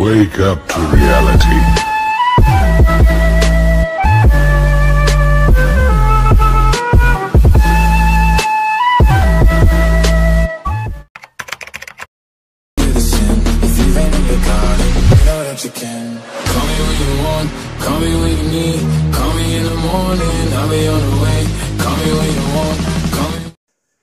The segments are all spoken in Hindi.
Wake up to reality. If you ain't in your garden, you know that you can Call me when you want, call me when you need Call me in the morning, I'll be on the way Call me when you want,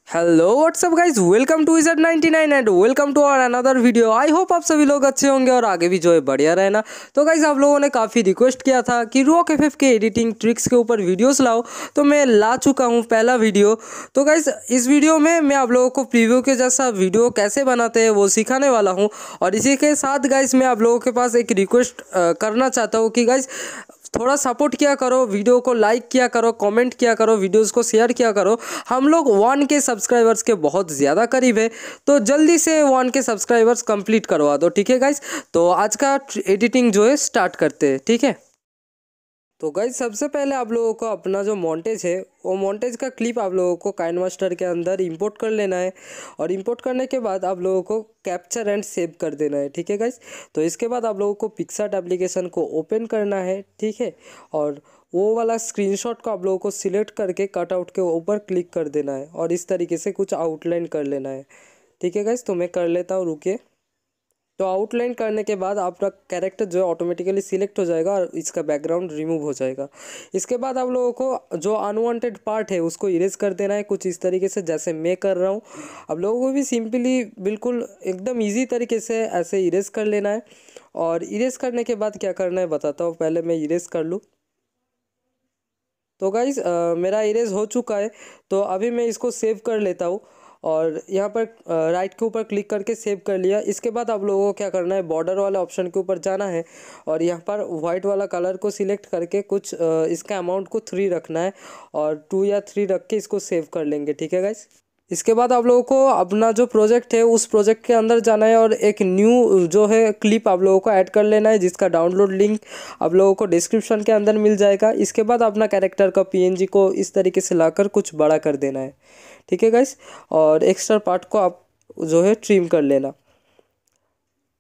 hello what's up guys welcome to इजर 99 and welcome to our another video I hope आप सभी लोग अच्छे होंगे और आगे भी जो है बढ़िया रहना। तो गाइज़ आप लोगों ने काफ़ी रिक्वेस्ट किया था कि रॉक एफ़ के एडिटिंग ट्रिक्स के ऊपर वीडियोस लाओ। तो मैं ला चुका हूँ पहला वीडियो तो गाइज़ इस वीडियो में मैं आप लोगों को प्रीव्यू के जैसा वीडियो कैसे बनाते हैं वो सिखाने वाला हूँ। और इसी के साथ गाइज़ मैं आप लोगों के पास एक रिक्वेस्ट करना चाहता हूँ कि गाइज़ थोड़ा सपोर्ट किया करो, वीडियो को लाइक किया करो कमेंट किया करो वीडियोस को शेयर किया करो। हम लोग वन के सब्सक्राइबर्स के बहुत ज़्यादा करीब है तो जल्दी से वन के सब्सक्राइबर्स कंप्लीट करवा दो, ठीक है गाइज़ तो आज का एडिटिंग जो है स्टार्ट करते हैं, ठीक है? तो गाइज़ सबसे पहले आप लोगों को अपना जो मॉन्टेज है, वो मॉन्टेज का क्लिप आप लोगों को काइन मास्टर के अंदर इंपोर्ट कर लेना है और इंपोर्ट करने के बाद आप लोगों को कैप्चर एंड सेव कर देना है, ठीक है गाइज़ तो इसके बाद आप लोगों को पिक्सार्ट एप्लीकेशन को ओपन करना है, ठीक है? और वो वाला स्क्रीनशॉट को आप लोगों को सिलेक्ट करके कटआउट के ऊपर क्लिक कर देना है और इस तरीके से कुछ आउटलाइन कर लेना है, ठीक है गाइज़ तो मैं कर लेता हूँ, रुकिए। तो आउटलाइन करने के बाद आपका कैरेक्टर जो है ऑटोमेटिकली सिलेक्ट हो जाएगा और इसका बैकग्राउंड रिमूव हो जाएगा। इसके बाद आप लोगों को जो अनवांटेड पार्ट है उसको इरेज कर देना है, कुछ इस तरीके से जैसे मैं कर रहा हूँ। आप लोगों को भी सिंपली बिल्कुल एकदम ईजी तरीके से ऐसे इरेज कर लेना है। और इरेज करने के बाद क्या करना है बताता हूँ, पहले मैं इरेज कर लूँ। तो गाइज़ मेरा इरेज हो चुका है तो अभी मैं इसको सेव कर लेता हूँ। और यहाँ पर राइट के ऊपर क्लिक करके सेव कर लिया। इसके बाद आप लोगों को क्या करना है बॉर्डर वाले ऑप्शन के ऊपर जाना है और यहाँ पर वाइट वाला कलर को सिलेक्ट करके कुछ इसका अमाउंट को थ्री रखना है और टू या थ्री रख के इसको सेव कर लेंगे। ठीक है गाइज़ इसके बाद आप लोगों को अपना जो प्रोजेक्ट है, उस प्रोजेक्ट के अंदर जाना है और एक न्यू जो है क्लिप आप लोगों को ऐड कर लेना है, जिसका डाउनलोड लिंक आप लोगों को डिस्क्रिप्शन के अंदर मिल जाएगा। इसके बाद अपना कैरेक्टर का पीएनजी को इस तरीके से लाकर कुछ बड़ा कर देना है। ठीक है गाइस और एक्स्ट्रा पार्ट को आप जो है ट्रिम कर लेना।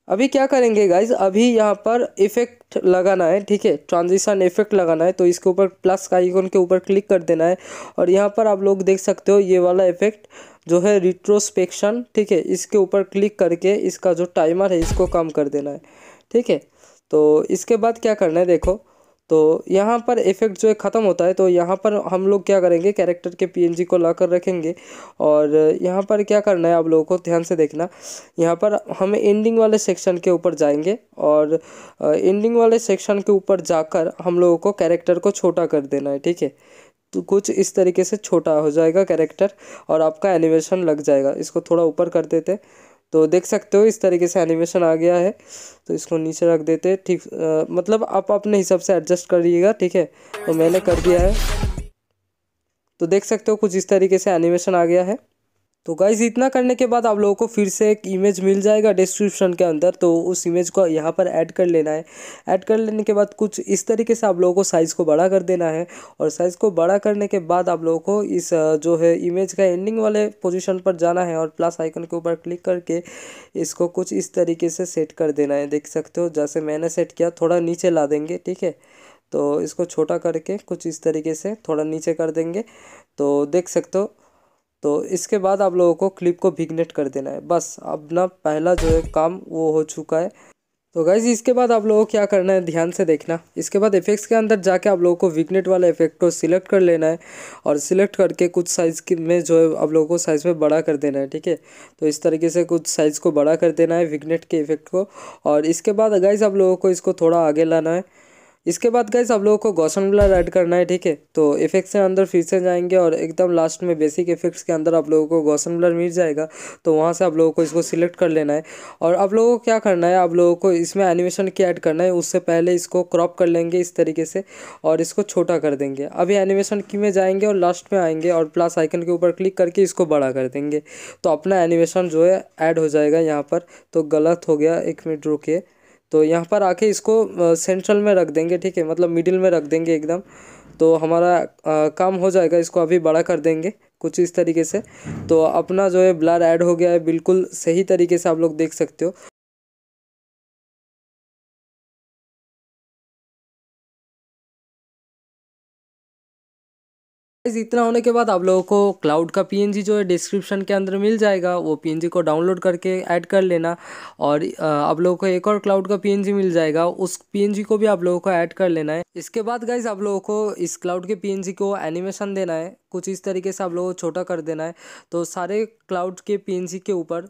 अभी क्या करेंगे गाइज़ अभी यहाँ पर इफ़ेक्ट लगाना है, ठीक है? ट्रांजिशन इफ़ेक्ट लगाना है तो इसके ऊपर प्लस का आइकन के ऊपर क्लिक कर देना है। और यहाँ पर आप लोग देख सकते हो, ये वाला इफ़ेक्ट जो है रिट्रोस्पेक्शन ठीक है? इसके ऊपर क्लिक करके इसका जो टाइमर है, इसको कम कर देना है, ठीक है? तो इसके बाद क्या करना है, देखो तो यहाँ पर इफ़ेक्ट जो है ख़त्म होता है तो यहाँ पर हम लोग क्या करेंगे कैरेक्टर के पीएनजी को ला कर रखेंगे। और यहाँ पर क्या करना है आप लोगों को ध्यान से देखना, यहाँ पर हम एंडिंग वाले सेक्शन के ऊपर जाएँगे और एंडिंग वाले सेक्शन के ऊपर जाकर हम लोगों को कैरेक्टर को छोटा कर देना है, ठीक है? तो कुछ इस तरीके से छोटा हो जाएगा कैरेक्टर और आपका एनिमेशन लग जाएगा। इसको थोड़ा ऊपर कर देते तो देख सकते हो इस तरीके से एनिमेशन आ गया है। तो इसको नीचे रख देते ठीक मतलब आप अपने हिसाब से एडजस्ट करिएगा, ठीक है? तो मैंने कर दिया है। तो देख सकते हो कुछ इस तरीके से एनिमेशन आ गया है। तो गाइज़ इतना करने के बाद आप लोगों को फिर से एक इमेज मिल जाएगा डिस्क्रिप्शन के अंदर। तो उस इमेज को यहाँ पर ऐड कर लेना है। ऐड कर लेने के बाद कुछ इस तरीके से आप लोगों को साइज़ को बड़ा कर देना है। और साइज़ को बड़ा करने के बाद आप लोगों को इस जो है इमेज का एंडिंग वाले पोजीशन पर जाना है और प्लस आइकन के ऊपर क्लिक करके इसको कुछ इस तरीके से सेट कर देना है। देख सकते हो, जैसे मैंने सेट किया, थोड़ा नीचे ला देंगे, ठीक है? तो इसको छोटा करके कुछ इस तरीके से थोड़ा नीचे कर देंगे। तो देख सकते हो तो इसके बाद आप लोगों को क्लिप को विगनेट कर देना है। बस, अपना पहला जो है काम वो हो चुका है। तो गाइज़ इसके बाद आप लोगों को क्या करना है, ध्यान से देखना। इसके बाद इफेक्ट्स के अंदर जाके आप लोगों को विगनेट वाला इफ़ेक्ट को सिलेक्ट कर लेना है और सिलेक्ट करके कुछ साइज़ में जो है आप लोगों को साइज़ में बड़ा कर देना है, ठीक है? तो इस तरीके से कुछ साइज़ को बड़ा कर देना है विगनेट के इफ़ेक्ट को। और इसके बाद गाइज़ आप लोगों को इसको थोड़ा आगे लाना है। इसके बाद गाइज़ आप लोगों को गॉसन ब्लर ऐड करना है, ठीक है? तो इफेक्ट्स के अंदर, फिर से जाएँगे और एकदम लास्ट में बेसिक इफेक्ट्स के अंदर आप लोगों को गौसन ब्लर मिल जाएगा। तो वहाँ से आप लोगों को इसको सिलेक्ट कर लेना है। और आप लोगों को क्या करना है, आप लोगों को इसमें एनिमेशन की ऐड करना है। उससे पहले इसको क्रॉप कर लेंगे इस तरीके से और इसको छोटा कर देंगे। अभी एनिमेशन की में जाएँगे और लास्ट में आएँगे और प्लस आइकन के ऊपर क्लिक करके इसको बड़ा कर देंगे। तो अपना एनिमेशन जो है ऐड हो जाएगा यहाँ पर। तो गलत हो गया, एक मिनट रुकिए। तो यहाँ पर आके इसको सेंट्रल में रख देंगे ठीक है? मतलब मिडिल में रख देंगे एकदम। तो हमारा आ, काम हो जाएगा इसको अभी बड़ा कर देंगे कुछ इस तरीके से। तो अपना जो है ब्लर ऐड हो गया है बिल्कुल सही तरीके से आप लोग देख सकते हो। इतना होने के बाद आप लोगों को क्लाउड का पीएनजी जो है डिस्क्रिप्शन के अंदर मिल जाएगा, वो पीएनजी को डाउनलोड करके ऐड कर लेना और आप लोगों को एक और क्लाउड का पीएनजी मिल जाएगा, उस पीएनजी को भी आप लोगों को ऐड कर लेना है। इसके बाद गाइज़ आप लोगों को इस क्लाउड के पीएनजी को एनिमेशन देना है। कुछ इस तरीके से आप लोगों को छोटा कर देना है। तो सारे क्लाउड के पी के ऊपर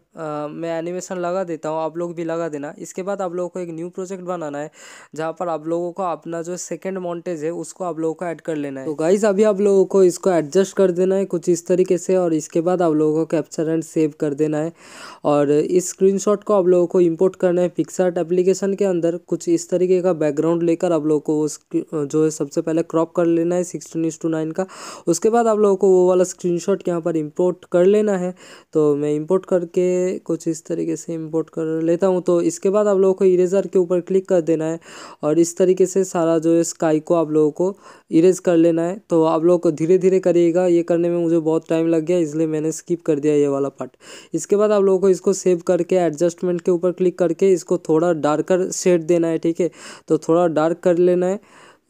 मैं एनिमेशन लगा देता हूँ, आप लोग भी लगा देना। इसके बाद आप लोगों को एक न्यू प्रोजेक्ट बनाना है, जहाँ पर आप लोगों को अपना जो सेकेंड मॉन्टेज है, उसको आप लोगों को ऐड कर लेना है। तो गाइज़ अभी आप लोगों को इसको एडजस्ट कर देना है कुछ इस तरीके से, और इसके बाद आप लोगों को कैप्चर एंड सेव कर देना है। और इस स्क्रीन को आप लोगों को इम्पोर्ट करना है पिक्सार्ट एप्लीकेशन के अंदर। कुछ इस तरीके का बैकग्राउंड लेकर आप लोगों को जो है सबसे पहले क्रॉप कर लेना है सिक्सटीन टू नाइन का। उसके बाद आप लोगों को वो वाला स्क्रीनशॉट यहाँ पर इंपोर्ट कर लेना है। तो मैं इंपोर्ट करके कुछ इस तरीके से इंपोर्ट कर लेता हूँ। तो इसके बाद आप लोगों को इरेजर के ऊपर क्लिक कर देना है और इस तरीके से सारा जो है स्काई को आप लोगों को इरेज कर लेना है। तो आप लोगों को धीरे धीरे करिएगा। ये करने में मुझे बहुत टाइम लग गया, इसलिए मैंने स्किप कर दिया ये वाला पार्ट इसके बाद आप लोगों को इसको सेव करके एडजस्टमेंट के ऊपर क्लिक करके इसको थोड़ा डार्कर शेड देना है, ठीक है? तो थोड़ा डार्क कर लेना है।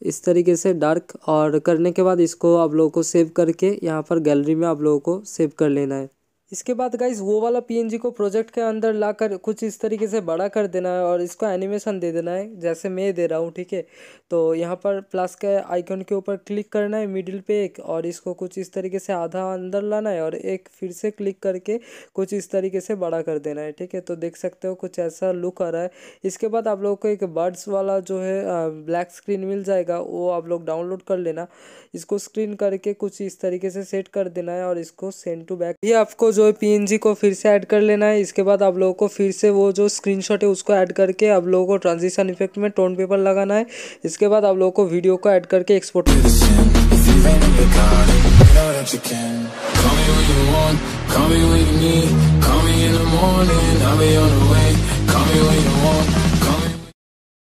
इस तरीके से डार्क और करने के बाद इसको आप लोगों को सेव करके यहाँ पर गैलरी में आप लोगों को सेव कर लेना है। इसके बाद गाइज़ वो वाला पीएनजी को प्रोजेक्ट के अंदर लाकर कुछ इस तरीके से बड़ा कर देना है और इसको एनिमेशन दे देना है, जैसे मैं दे रहा हूँ, ठीक है? तो यहाँ पर प्लस के आइकन के ऊपर क्लिक करना है मिडिल पे एक और इसको कुछ इस तरीके से आधा अंदर लाना है और एक फिर से क्लिक करके कुछ इस तरीके से बड़ा कर देना है, ठीक है? तो देख सकते हो कुछ ऐसा लुक आ रहा है। इसके बाद आप लोगों को एक बर्ड्स वाला जो है ब्लैक स्क्रीन मिल जाएगा, वो आप लोग डाउनलोड कर लेना। इसको स्क्रीन करके कुछ इस तरीके से सेट कर देना है और इसको सेंड टू बैक ये आपको जो है पीएनजी को फिर से ऐड कर लेना है। इसके बाद आप लोगों को फिर से वो जो स्क्रीनशॉट है, उसको ऐड करके आप लोगों को ट्रांजिशन इफ़ेक्ट में टोन पेपर लगाना है। इसके बाद आप लोगों को वीडियो को ऐड करके एक्सपोर्ट Call